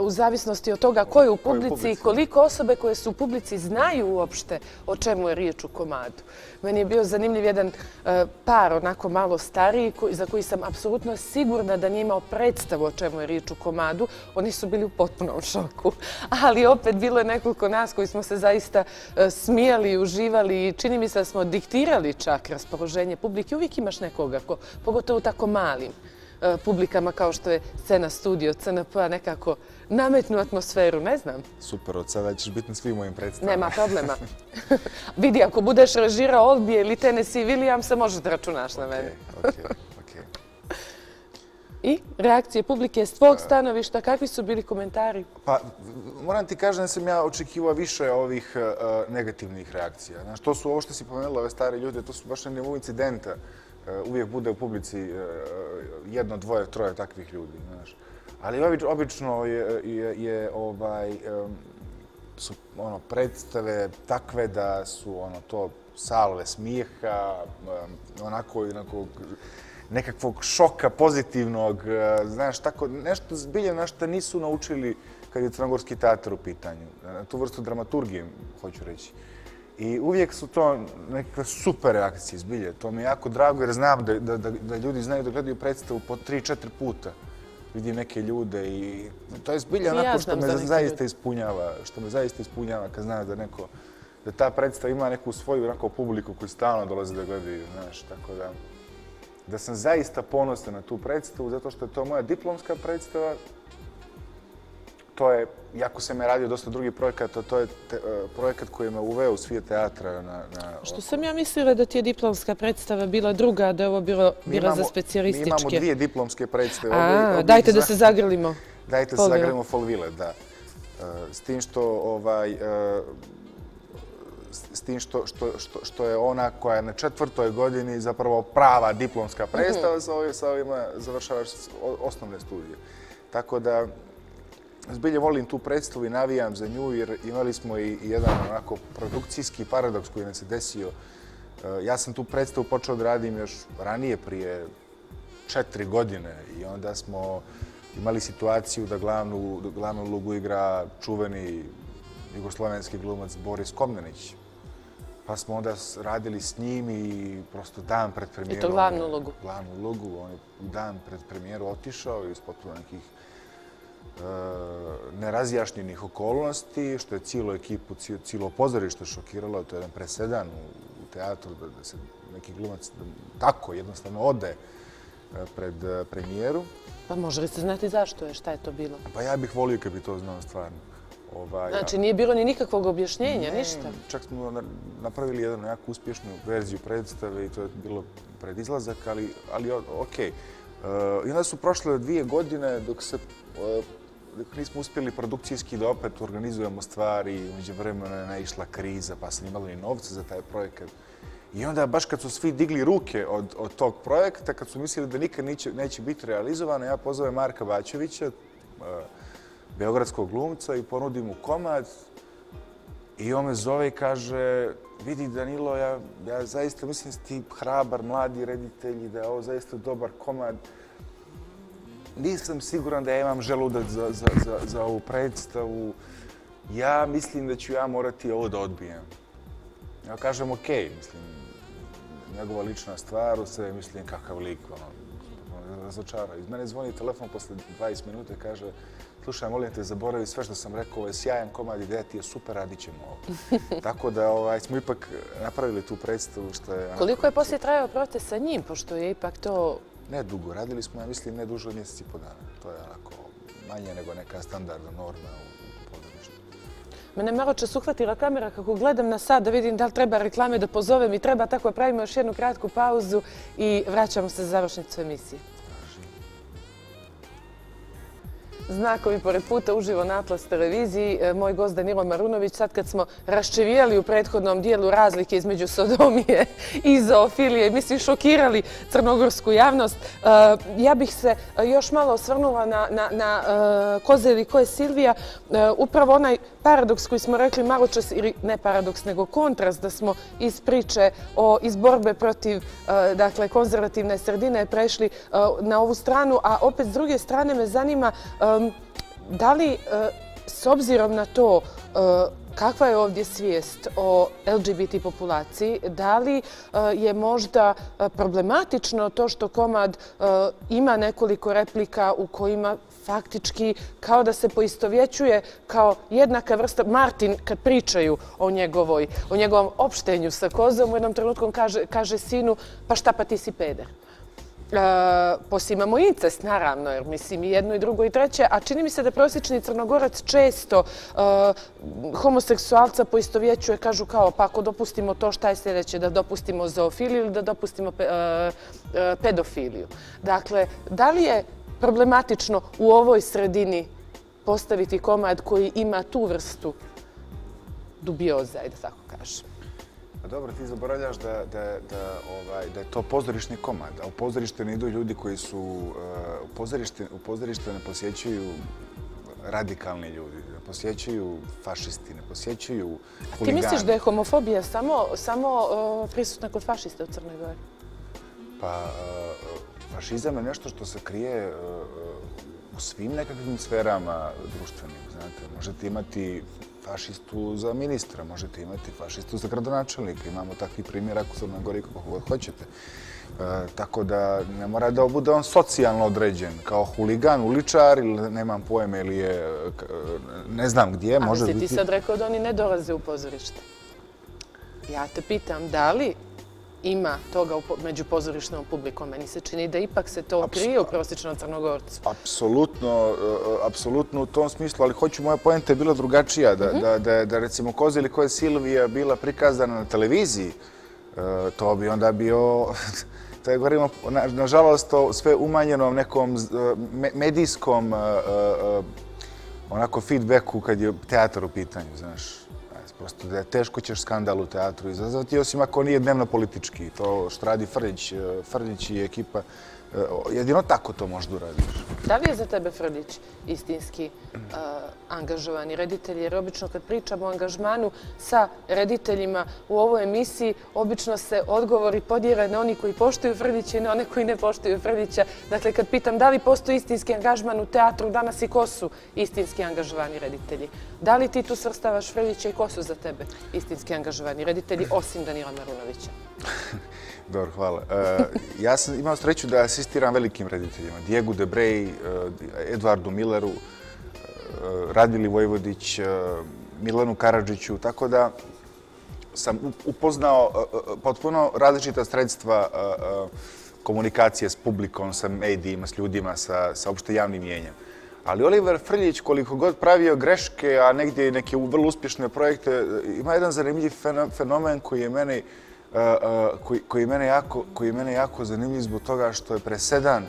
u zavisnosti od toga ko je u Ko je u publici i koliko osobe koje su u publici znaju uopšte o čemu je riječ u komadu. Meni je bio zanimljiv jedan e, par, onako malo stariji, koji, za koji sam apsolutno sigurna da nije imao predstavu o čemu je riječ u komadu. Oni su bili u potpunom šoku. Ali opet bilo je nekoliko nas koji smo se zaista e, smijali, uživali i čini mi se da smo diktirali čak raspoloženje publike. Uvijek imaš nekoga, ko, pogotovo u tako malim e, publikama kao što je scena studio, CNP, nekako nametnu atmosferu, ne znam. Super, od sada ćeš biti na svim mojim predstavama. Nema problema. Vidi, ako budeš režirao Olbije ili Tennessee Williamsa, možeš da računaš na mene. Okej, okej. I reakcije publike s tvog stanovišta, kakvi su bili komentari? Pa, moram ti kažem da sam ja očekivao više ovih e, negativnih reakcija. Znaš, to su ovo što si pomenula, ove stare ljude, to su baš na nivou incidenta. E, uvijek bude u publici e, jedno, dvoje, troje takvih ljudi, znaš. Ali obično je, je, je ovaj, su ono, predstave takve da su ono, to salve smijeha, um, onako, onako nekakvog šoka pozitivnog, uh, znaš, tako, nešto zbilje na što nisu naučili kad je crnogorski teatr u pitanju. Na tu vrstu dramaturgije, hoću reći. I uvijek su to neke super reakcije, zbilje. To mi je jako drago jer znam da, da, da, da ljudi znaju da gledaju predstavu po tri, četiri puta. Vidim neke ljude i to je zbilje onako što me zaista ispunjava. Što me zaista ispunjava kad znam da neko da ta predstava ima neku svoju onako publiku koji stalno dolaze da gledaju, znaš, tako da da sam zaista ponosan na tu predstavu zato što je to moja diplomska predstava to je, jako sam je radio dosta drugih projekata, to je te, uh, projekat koji me uveo u svijet teatra. Na, na, Što sam ja mislila da ti je diplomska predstava bila druga, da je ovo bilo, bila za specijalističke. Mi imamo dvije diplomske predstave. A, obi, dajte da se zagrlimo. Dajte da se zagrlimo Folvile, da. Uh, s tim što ovaj, uh, s tim što, što, što, što je ona koja je na četvrtoj godini zapravo prava diplomska predstava, mm -hmm. sa, ovim, sa ovima završavaš osnovne studije. Tako da, Zbilje volim tu predstavu i navijam za nju jer imali smo i jedan onako produkcijski paradoks koji nam se desio. E, ja sam tu predstavu počeo da radim još ranije, prije četiri godine i onda smo imali situaciju da glavnu, glavnu lugu igra čuveni jugoslovenski glumac Boris Komnenić. Pa smo onda radili s njim i prosto dan pred premijerom... I to glavnu lugu? Glavnu lugu. On je dan pred premijeru otišao iz potpuno nekih nerazjašnjenih okolnosti, što je cijelo ekipu, cijelo pozorište šokiralo, to je jedan presedan u teatru da se neki glumac tako jednostavno ode e, pred e, premijeru. Pa može li se znati zašto je, šta je to bilo? Pa ja bih volio kad bi to znao stvarno. Ovaj, znači nije bilo ni nikakvog objašnjenja, ništa? Čak smo napravili jednu jako uspješnu verziju predstave i to je bilo pred izlazak, ali, ali okej. E, I onda su prošle dvije godine dok se dok nismo uspjeli produkcijski da opet organizujemo stvari, umeđu vremena je naišla kriza, pa sam imalo i novce za taj projekat. I onda, baš kad su svi digli ruke od, od tog projekta, kad su mislili da nikad neće, neće biti realizovano, ja pozovem Marka Bačevića, uh, beogradskog glumca, i ponudim mu komad. I on me zove i kaže, vidi Danilo, ja, ja zaista mislim da ti hrabar, mladi reditelj i da je ovo zaista dobar komad nisam siguran da ja imam želudac za, za, za, za ovu predstavu. Ja mislim da ću ja morati ovo da odbijem. Ja kažem, ok, mislim, njegova lična stvar, u sve mislim kakav lik, ono, razočara. Iz mene zvoni telefon posle 20 minuta i kaže, slušaj, molim te, zaboravi sve što sam rekao, ovo je sjajan komad, ideja ti je super, radit ćemo ovo. Tako da ovaj, smo ipak napravili tu predstavu što je... Koliko je poslije trajao proces sa njim, pošto je ipak to Ne dugo. Radili smo, ja mislim, ne duže od mjeseci po dana. To je onako manje nego neka standardna norma u pozorištu. Mene malo čas uhvatila kamera kako gledam na sad da vidim da li treba reklame da pozovem i treba tako pravimo još jednu kratku pauzu i vraćamo se za završnicu emisije. Znakovi pored puta uživo na Atlas televiziji. E, moj gost Danilo Marunović, sad kad smo raščevijali u prethodnom dijelu razlike između sodomije i zoofilije, mislim šokirali crnogorsku javnost, e, ja bih se još malo osvrnula na, na, na e, Kozeli ko je Silvija. Upravo onaj paradoks koji smo rekli malo čas, ili ne paradoks, nego kontrast da smo iz priče o izborbe protiv e, dakle, konzervativne sredine prešli e, na ovu stranu, a opet s druge strane me zanima e, da li, s obzirom na to kakva je ovdje svijest o LGBT populaciji, da li je možda problematično to što komad ima nekoliko replika u kojima faktički kao da se poistovjećuje kao jednaka vrsta. Martin, kad pričaju o, njegovoj, o njegovom opštenju sa kozom, u jednom trenutku kaže, kaže sinu, pa šta pa ti si peder? E, poslije imamo incest, naravno, jer mislim i jedno i drugo i treće, a čini mi se da prosječni crnogorac često e, homoseksualca poistovjećuje, kažu kao, pa ako dopustimo to, šta je sljedeće, da dopustimo zoofiliju ili da dopustimo pe, e, e pedofiliju. Dakle, da li je problematično u ovoj sredini postaviti komad koji ima tu vrstu dubioza, da tako kažem? Pa dobro, ti zaboravljaš da, da, da, ovaj, da je to pozorišni komad, a u pozorište ne idu ljudi koji su... Uh, u, pozorište, u pozorište ne posjećuju radikalni ljudi. posjećaju fašisti, ne posjećaju Ti huligani. misliš da je homofobija samo, samo uh, prisutna kod fašista u Crnoj Gori? Pa, uh, fašizam je nešto što se krije uh, u svim nekakvim sferama društvenim, znate. Možete imati fašistu za ministra, možete imati fašistu za gradonačelnika. Imamo takvih primjera u Crnoj Gori kako god hoćete. E, tako da ne mora da bude on socijalno određen, kao huligan, uličar ili nemam pojme ili je, e, ne znam gdje, može Ali si ti sad rekao da oni ne dolaze u pozorište. Ja te pitam, da li ima toga u među pozorišnom publikom? Meni se čini da ipak se to krije u prosječnom crnogorcu. Apsolutno, e, apsolutno u tom smislu, ali hoću, moja poenta je bila drugačija, da, da, da, da recimo Koza ili koja je Silvija bila prikazana na televiziji, e, to bi onda bio, to je govorimo, na, nažalost, to sve umanjeno nekom e, me- medijskom onako feedbacku kad je teatar u pitanju, znaš. Prosto da je teško ćeš skandal u teatru izazvati, osim ako nije dnevno politički. To što radi Frljić, e, Frljić i ekipa, jedino tako to možda uradiš. Da li je za tebe Frljić istinski uh, angažovani reditelj? Jer obično kad pričamo o angažmanu sa rediteljima u ovoj emisiji, obično se odgovori podijele na oni koji poštuju Frljića i na one koji ne poštuju Frljića. Dakle, kad pitam da li postoji istinski angažman u teatru danas i ko su istinski angažovani reditelji? Da li ti tu svrstavaš Frljića i ko su za tebe istinski angažovani reditelji, osim Danila Marunovića? Dobro, hvala. E, ja sam imao sreću da asistiram velikim rediteljima. Diego Debrej, e, Edvardu Milleru, e, Radili Vojvodić, e, Milanu Karadžiću, tako da sam upoznao e, potpuno različita sredstva komunikacije s publikom, sa medijima, s ljudima, sa, sa opšte javnim mjenjem. Ali Oliver Frljić, koliko god pravio greške, a negdje neke vrlo uspješne projekte, ima jedan zanimljiv fenomen koji je meni koji, koji, mene jako, koji mene jako zanimljiv zbog toga što je presedan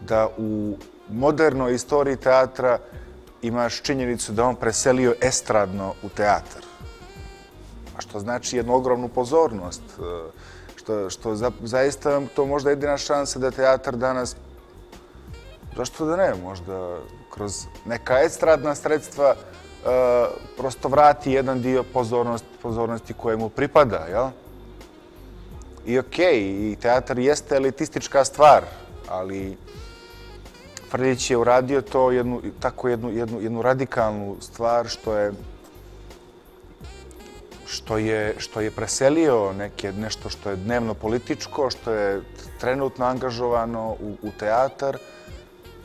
da u modernoj istoriji teatra imaš činjenicu da on preselio estradno u teatar. A što znači jednu ogromnu pozornost. E, što, što za, zaista to možda jedina šansa da teatar danas, zašto da ne, možda kroz neka estradna sredstva Eh, prosto vrati jedan dio pozornost, pozornosti koje mu pripada, jel? I okej, i teatar jeste elitistička stvar, ali Frljić je uradio to jednu, tako jednu, jednu, jednu radikalnu stvar što je što je, što je preselio neke, nešto što je dnevno političko, što je trenutno angažovano u, u teatar.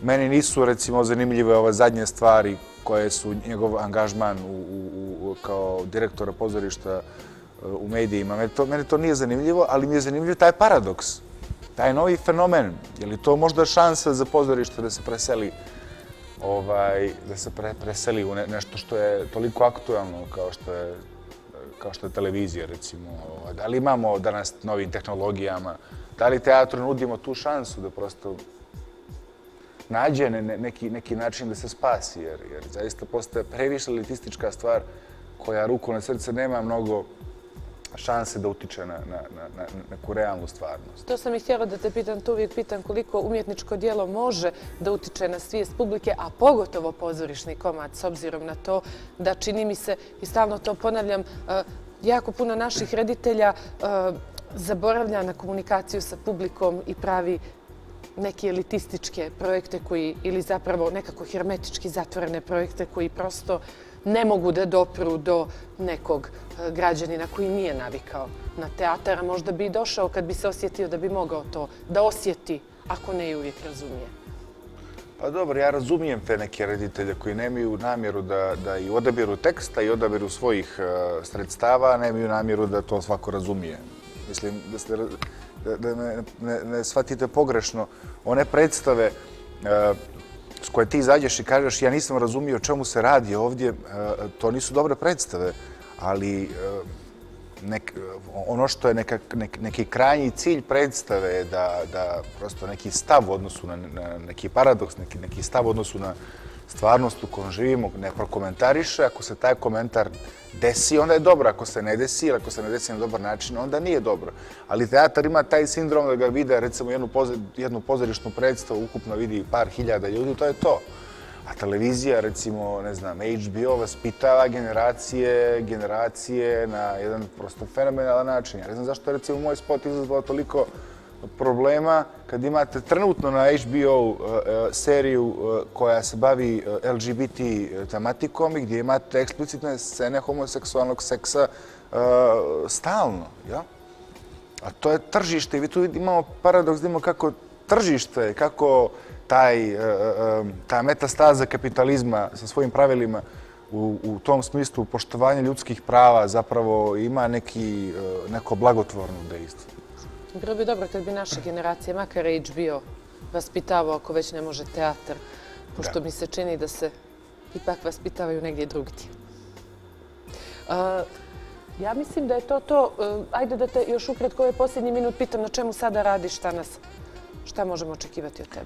Meni nisu, recimo, zanimljive ove zadnje stvari koje su njegov angažman u, u, u, kao direktora pozorišta uh, u medijima. Mene to, mene to nije zanimljivo, ali mi je zanimljiv taj paradoks, taj novi fenomen. Je li to možda šansa za pozorište da se preseli ovaj, da se pre, preseli u ne, nešto što je toliko aktualno kao što je kao što je televizija, recimo. Ovaj, Da li imamo danas novim tehnologijama? Da li teatru nudimo tu šansu da prosto nađe ne, neki, neki način da se spasi? Jer, jer zaista postaje previše elitistička stvar koja ruku na srce nema mnogo šanse da utiče na, na, na, na neku realnu stvarnost. To sam i htjela da te pitam, to uvijek pitam koliko umjetničko dijelo može da utiče na svijest publike, a pogotovo pozorišni komad, s obzirom na to da čini mi se, i stalno to ponavljam, e, jako puno naših reditelja e, zaboravlja na komunikaciju sa publikom i pravi neke elitističke projekte koji, ili zapravo nekako hermetički zatvorene projekte koji prosto ne mogu da dopru do nekog e, građanina koji nije navikao na teatar, a možda bi i došao kad bi se osjetio da bi mogao to da osjeti, ako ne i uvijek razumije. Pa dobro, ja razumijem te neke reditelje koji nemaju namjeru da, da i odabiru teksta i odabiru svojih uh, sredstava, nemaju namjeru da to svako razumije. Mislim da, ste, da, ne, ne, ne shvatite pogrešno. One predstave uh, s koje ti izađeš i kažeš ja nisam razumio o čemu se radi ovdje, e, to nisu dobre predstave, ali e, nek, ono što je neka, nek, neki krajnji cilj predstave je da, da prosto neki stav u odnosu na, na neki paradoks, neki, neki stav u odnosu na stvarnost u kojoj živimo ne prokomentariše. Ako se taj komentar desi, onda je dobro. Ako se ne desi ili ako se ne desi na dobar način, onda nije dobro. Ali teatar ima taj sindrom da ga vide, recimo, jednu, poze, jednu pozorišnu predstavu, ukupno vidi par hiljada ljudi, to je to. A televizija, recimo, ne znam, HBO vaspitava generacije, generacije na jedan prosto fenomenalan način. Ja ne znam zašto recimo, moj spot izazvao toliko problema kad imate trenutno na HBO uh, uh, seriju uh, koja se bavi LGBT tematikom i gdje imate eksplicitne scene homoseksualnog seksa stalno. Ja? A to je tržište i vi tu imamo paradoks, imamo kako tržište, kako taj, um, ta metastaza kapitalizma sa svojim pravilima u, u tom smislu poštovanja ljudskih prava zapravo ima neki, neko blagotvorno dejstvo. Bilo bi dobro kad bi naša generacija, makar HBO, vaspitavao ako već ne može teatar, pošto mi se čini da se ipak vaspitavaju negdje drugdje. Ja mislim da je to to. E, ajde da te još ukratko ovaj posljednji minut pitam na čemu sada radiš, šta nas, šta možemo očekivati od tebe?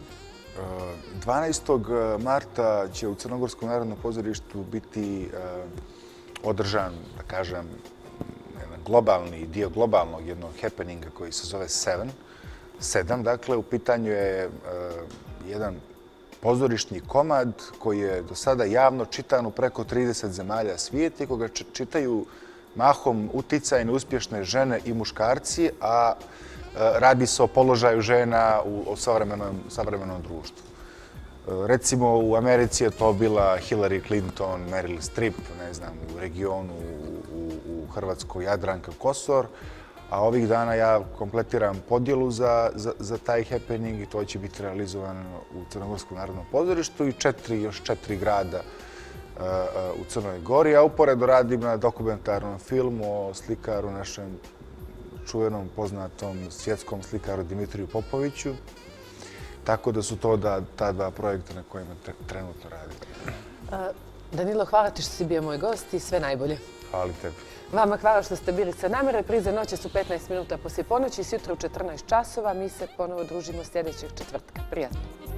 12. E, marta će u Crnogorskom narodnom pozorištu biti e, održan, da kažem, globalni dio globalnog jednog happeninga koji se zove Seven. Sedam, dakle, u pitanju je uh, jedan pozorišni komad koji je do sada javno čitan u preko 30 zemalja svijeti, koga čitaju mahom uticajne, uspješne žene i muškarci, a e, radi se o položaju žena u, u savremenom, savremenom društvu. E, recimo, u Americi je to bila Hillary Clinton, Meryl Streep, ne znam, u regionu, Hrvatskoj Jadranka Kosor, a ovih dana ja kompletiram podjelu za, za, za taj happening i to će biti realizovano u Crnogorskom narodnom pozorištu i četiri, još četiri grada uh, uh, u Crnoj Gori. Ja uporedo radim na dokumentarnom filmu o slikaru našem čuvenom, poznatom svjetskom slikaru Dimitriju Popoviću. Tako da su to da, ta dva projekta na kojima trenutno radim. Uh, Danilo, hvala ti što si bio moj gost i sve najbolje. Hvala tebi. Vama hvala što ste bili sa nama. Reprize noće su 15 minuta poslije ponoći. Sjutra u 14 časova. Mi se ponovo družimo sljedećeg četvrtka. Prijatno.